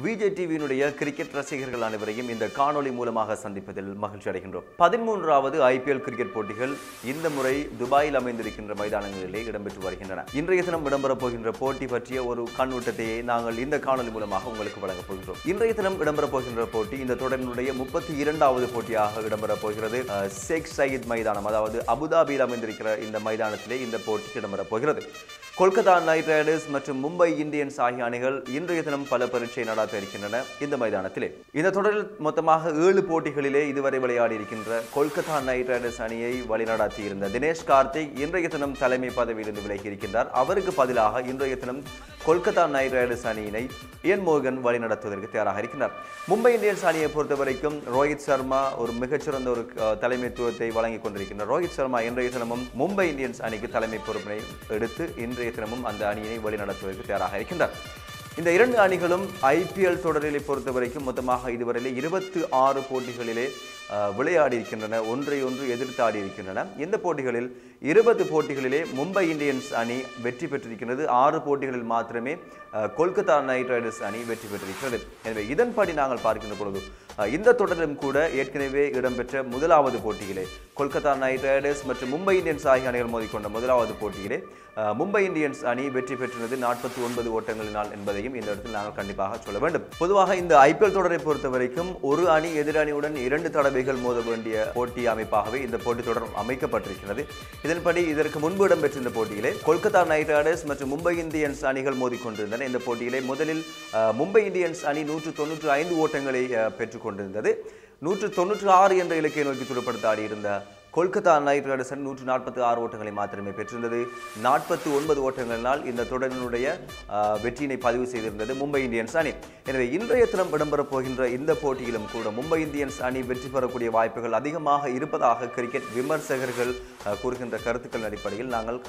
Vijay டிவியினுடைய cricket ரசிகர்கள் அனைவரையும் இந்த காணொளி மூலமாக சந்திப்பதில் மகிழ்ச்சி அடைகின்றோம். பதிமூன்றாவது ஐபிஎல் கிரிக்கெட் போட்டிகள் இந்த முறை துபாயில் அமைந்திருக்கின்ற மைதானங்களிலே இடம்பெற்று வருகின்றன. இன்றைய தினம் இடம்பெறப் போகின்ற போட்டி பற்றிய ஒரு கண்ணோட்டத்தையே நாங்கள் இந்த காணொளி மூலமாக உங்களுக்கு வழங்கப் போகின்றோம். இன்றைய தினம் இடம்பெறப் போகின்ற போட்டி இந்த தொடரினுடைய முப்பத்தி இரண்டாவது போட்டியாக இடம்பெறப் போகிறது. ஷேக் சயீத் மைதானம் அதாவது அபுதாபியில் அமைந்திருக்கிற இந்த மைதானத்திலே இந்த போட்டி இடம்பெறப் போகிறது. கொல்கத்தா நைட் ரைடர்ஸ் மற்றும் மும்பை இந்தியன்ஸ் ஆகிய அணிகள் இன்றைய தினம் பல பரீட்சை நடாத்த இருக்கின்றன இந்த மைதானத்திலே. இந்த தொடரில் மொத்தமாக ஏழு போட்டிகளிலே இதுவரை விளையாடி இருக்கின்ற கொல்கத்தா நைட் ரைடர்ஸ் அணியை வழிநடாத்தி இருந்த தினேஷ் கார்த்திக் இன்றைய தினம் தலைமை பதவியிலிருந்து விலகி இருக்கின்றார். அவருக்கு பதிலாக இன்றைய தினம் கொல்கத்தா நைட் ரைடர்ஸ் அணியினை இயன் மோகன் வழிநடத்துவதற்கு தயாராக இருக்கின்றார் மும்பை இந்தியன்ஸ் அணியை பொறுத்தவரைக்கும் ரோஹித் சர்மா ஒரு மிகச்சிறந்த ஒரு தலைமைத்துவத்தை வழங்கிக் கொண்டிருக்கின்றார். ரோஹித் சர்மா இன்றைய தினமும் மும்பை இந்தியன்ஸ் அணிக்கு தலைமை பொறுப்பினை எடுத்து இன்றைய தினமும் அந்த அணியை வழிநடத்துவதற்கு தயாராக இருக்கின்றார். இந்த இரண்டு அணிகளும் ஐபிஎல் தொடரிலே பொறுத்தவரைக்கும் மொத்தமாக இதுவரையிலே இருபத்தி ஆறு போட்டிகளிலே விளையாடி இருக்கின்றன ஒன்றை ஒன்று எதிர்த்து ஆடி இருக்கின்றன இந்த போட்டிகளில் இருபது போட்டிகளிலே மும்பை இந்தியன்ஸ் அணி வெற்றி பெற்றிருக்கிறது. ஆறு போட்டிகளில் மாத்திரமே கொல்கத்தா நைட் ரைடர்ஸ் அணி வெற்றி பெற்றிருக்கிறது. எனவே இதன்படி நாங்கள் பார்க்கின்ற பொழுது இந்த தொடரிலும் கூட ஏற்கனவே இடம்பெற்ற முதலாவது போட்டியிலே கொல்கத்தா நைட் ரைடர்ஸ் மற்றும் மும்பை இந்தியன்ஸ் ஆகிய அணிகள் மோதிக்கொண்ட முதலாவது போட்டியிலே மும்பை இந்தியன்ஸ் அணி வெற்றி பெற்றிருந்தது நாற்பத்தி ஒன்பது ஓட்டங்களினால் என்பதையும் இந்த இடத்தில் நாங்கள் கண்டிப்பாக சொல்ல வேண்டும். பொதுவாக இந்த ஐபிஎல் தொடரை பொறுத்த வரைக்கும் ஒரு அணி எதிரணியுடன் இரண்டு தடவைகள் மோத வேண்டிய போட்டி அமைப்பாகவே இந்த போட்டி தொடர் அமைக்கப்பட்டிருக்கிறது. இதன்படி இதற்கு முன்பு இடம்பெற்ற இந்த போட்டியிலே கொல்கத்தா நைட் ரைடர்ஸ் மற்றும் மும்பை இந்தியன்ஸ் அணிகள் மோதிக்கொண்டிருந்தன. இந்த போட்டியிலே முதலில் மும்பை இந்தியன்ஸ் அணி நூற்று தொன்னூற்று ஐந்து ஓட்டங்களை பெற்றுக் கொண்டிருந்தது. நூற்று தொன்னூற்று ஆறு என்ற இலக்கை நோக்கி துடுப்படுத்த ஆடியிருந்த கொல்கத்தா நைட் ரைடர்ஸ் நூற்றி நூற்று நாற்பத்தி ஆறு ஓட்டங்களை மாத்திரமே பெற்றிருந்தது. நாற்பத்தி ஒன்பது ஓட்டங்களினால் இந்த தொடரினுடைய வெற்றியினை பதிவு செய்திருந்தது மும்பை இந்தியன்ஸ் அணி. எனவே இன்றைய தினம் இடம்பெறப் போகின்ற இந்த போட்டியிலும் கூட மும்பை இந்தியன்ஸ் அணி வெற்றி பெறக்கூடிய வாய்ப்புகள் அதிகமாக இருப்பதாக கிரிக்கெட் விமர்சகர்கள் கூறுகின்ற கருத்துக்கள் அடிப்படையில் நாங்கள்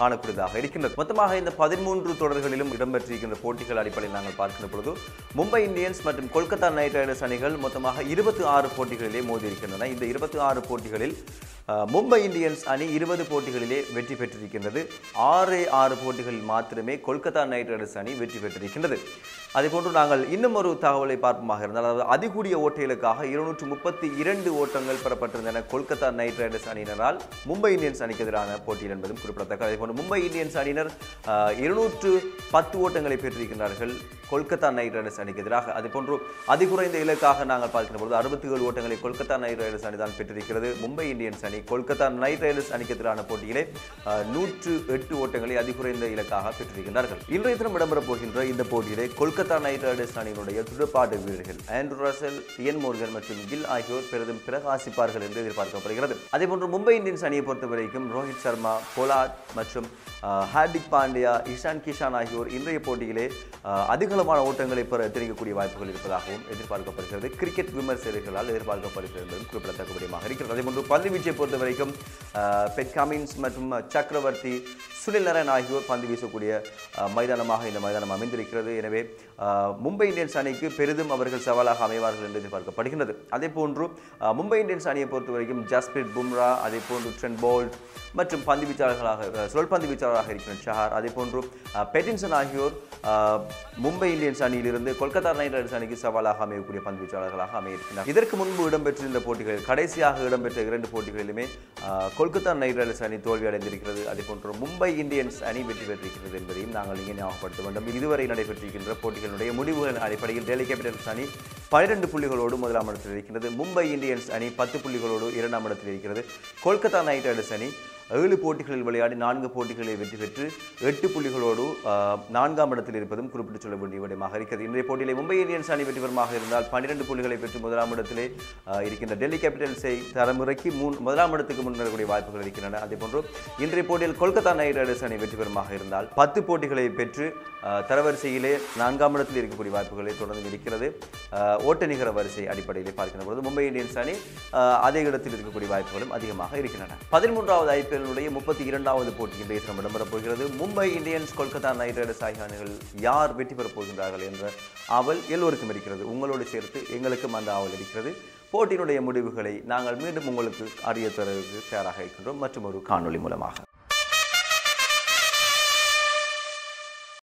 காணக்கூடியதாக இருக்கின்றது. மொத்தமாக இந்த பதிமூன்று தொடர்களிலும் இடம்பெற்றிருக்கின்ற போட்டிகள் அடிப்படையில் நாங்கள் பார்க்கின்ற பொழுது மும்பை இந்தியன்ஸ் மற்றும் கொல்கத்தா நைட் ரைடர்ஸ் அணிகள் மொத்தமாக இருபத்தி ஆறு போட்டிகளிலே மோதியிருக்கின்றன. இந்த இருபத்தி ஆறு போட்டிகளில் மும்பை இந்தியன்ஸ் அணி இருபது போட்டிகளிலே வெற்றி பெற்றிருக்கின்றது. ஆறு ஆறு போட்டிகளில் மாத்திரமே கொல்கத்தா நைட் ரைடர்ஸ் அணி வெற்றி பெற்றிருக்கின்றது. அதேபோன்று நாங்கள் இன்னும் ஒரு தகவலை பார்ப்போமாக இருந்தால் அதாவது அதிகூடிய ஓட்டைகளுக்காக இருநூற்று முப்பத்தி இரண்டு ஓட்டங்கள் பெறப்பட்டிருந்தன கொல்கத்தா நைட் ரைடர்ஸ் அணியினரால் மும்பை இந்தியன்ஸ் அணிக்கு எதிரான போட்டியில் என்பதும் குறிப்பிடத்தக்கது. அதேபோன்று மும்பை இந்தியன்ஸ் அணியினர் இருநூற்று பத்து ஓட்டங்களை பெற்றிருக்கிறார்கள் கொல்கத்தா நைட் ரைடர்ஸ் அணிக்கு எதிராக. அதேபோன்று அதிகுறைந்த இலக்காக நாங்கள் பார்க்கின்ற பொழுது அறுபத்தி ஏழு ஓட்டங்களை கொல்கத்தா நைட் ரைடர்ஸ் அணி தான் பெற்றிருக்கிறது. மும்பை இந்தியன்ஸ் அணி கொல்கத்தா நைட் ரைடர்ஸ் அணிக்கு எதிரான போட்டியிலே நூற்று எட்டு ஓட்டங்களை அதிகுறைந்த இலக்காக பெற்றிருக்கிறார்கள் இன்றைய தினம் இடம்பெறப் போகின்ற இந்த போட்டியிலே கொல்கத்தா நைட் ரைடர்ஸ் அணியினுடைய துடுப்பாட்ட வீரர்கள் ஆண்ட்ரூ ரசல் இயன் மோர்கன் மற்றும் கில் ஆகியோர் பெரிதும் பிரகாசிப்பார்கள் என்று எதிர்பார்க்கப்படுகிறது. அதேபோன்று மும்பை இந்தியன்ஸ் அணியை பொறுத்தவரைக்கும் ரோஹித் சர்மா போலாட் மற்றும் ஹார்திக் பாண்டியா இஷான் கிஷான் ஆகியோர் இன்றைய போட்டியிலே அஹ், அதிகளவான ஓட்டங்களை பெற தெரிவிக்கக்கூடிய வாய்ப்புகள் இருப்பதாகவும் எதிர்பார்க்கப்படுகிறது. கிரிக்கெட் விமர்சகர்களால் எதிர்பார்க்கப்படுகிறது என்பதும் குறிப்பிடத்தக்க விடயமாக இருக்கிறது. அதேபோன்று பந்து வீச்சை பொறுத்தவரைக்கும் பெட் கமின்ஸ் மற்றும் சக்கரவர்த்தி சுனில் நரன் ஆகியோர் பந்து வீசக்கூடிய மைதானமாக இந்த மைதானம் அமைந்திருக்கிறது. எனவே மும்பை இந்தியன்ஸ் அணிக்கு பெரிதும் அவர்கள் சவாலாக அமைவார்கள் என்று எதிர்பார்க்கப்படுகின்றது. அதே போன்று மும்பை இந்தியன்ஸ் அணியை பொறுத்தவரைக்கும் ஜஸ்பிரிட் பும்ரா அதே போன்று ட்ரென் போல்ட் மற்றும் பந்து வீச்சாளர்களாக அஹ், சுழல் பந்து வீச்சாளராக இருக்கிற ஷஹார். அதே போன்று பெட்டின்சன் ஆகியோர் மும்பை இந்தியன்ஸ் அணியிலிருந்து கொல்கத்தா நைட் ரைடர்ஸ் அணிக்கு சவாலாக அமையக்கூடிய பந்து வீச்சாளர்களாக அமையிருக்கிறார் இதற்கு முன்பு இடம்பெற்றிருந்த போட்டிகளில் கடைசியாக இடம்பெற்ற இரண்டு போட்டிகளிலுமே கொல்கத்தா நைட் ரைடர்ஸ் அணி தோல்வி அடைந்திருக்கிறது அதே போன்று மும்பை இந்தியன்ஸ் அணி வெற்றி பெற்றிருக்கிறது என்பதையும் நாங்கள் இங்கே ஞாபகப்படுத்த வேண்டும். இதுவரை நடைபெற்றிருக்கின்ற போட்டிகள் போட்டிகளுடைய முடிவுகளின் அடிப்படையில் டெல்லி கேபிட்டல்ஸ் அணி பன்னிரண்டு புள்ளிகளோடு முதலாம் இடத்தில் இருக்கிறது. மும்பை இந்தியன்ஸ் அணி பத்து புள்ளிகளோடு இரண்டாம் இடத்தில் இருக்கிறது. கொல்கத்தா நைட் ரைடர்ஸ் அணி ஏழு போட்டிகளில் விளையாடி நான்கு போட்டிகளை வெற்றி பெற்று எட்டு புள்ளிகளோடு நான்காம் இடத்தில் இருப்பதும் குறிப்பிட்டு சொல்ல வேண்டிய விடயமாக இருக்கிறது. இன்றைய போட்டியிலே மும்பை இந்தியன்ஸ் அணி வெற்றிபெறமாக இருந்தால் பன்னிரண்டு புள்ளிகளை பெற்று முதலாம் இடத்திலே இருக்கின்ற டெல்லி கேபிட்டல்ஸை தரமுறைக்கு மூன் முதலாம் இடத்துக்கு முன்னேறக்கூடிய வாய்ப்புகள் இருக்கின்றன. அதே போன்று இன்றைய போட்டியில் கொல்கத்தா நைட் ரைடர்ஸ் அணி வெற்றிபெறமாக இருந்தால் பத்து போட்டிகளை பெற்று தரவரிசையிலே நான்காம் இடத்தில் இருக்கக்கூடிய வாய்ப்புகளை தொடர்ந்து இருக்கிறது. ஓட்ட நிகர வரிசை அடிப்படையிலே பார்க்கின்ற பொழுது மும்பை இந்தியன்ஸ் அணி அதே இடத்தில் இருக்கக்கூடிய வாய்ப்புகளும் அதிகமாக இருக்கின்றன. பதிமூன்றாவது ஐபிஎல்லுடைய முப்பத்தி இரண்டாவது போட்டி இன்றைய தினம் இடம்பெறப் போகிறது. Mumbai Indians Kolkata Knight Riders ஆகிய அணிகள் யார் வெற்றி பெறப் போகின்றார்கள் என்ற ஆவல் எல்லோருக்கும் இருக்கிறது. உங்களோடு சேர்த்து எங்களுக்கும் அந்த ஆவல் இருக்கிறது. போட்டியினுடைய முடிவுகளை நாங்கள் மீண்டும் உங்களுக்கு அறிய தருவதற்கு தயாராக இருக்கின்றோம். மற்றும் ஒரு காணொளி மூலமாக.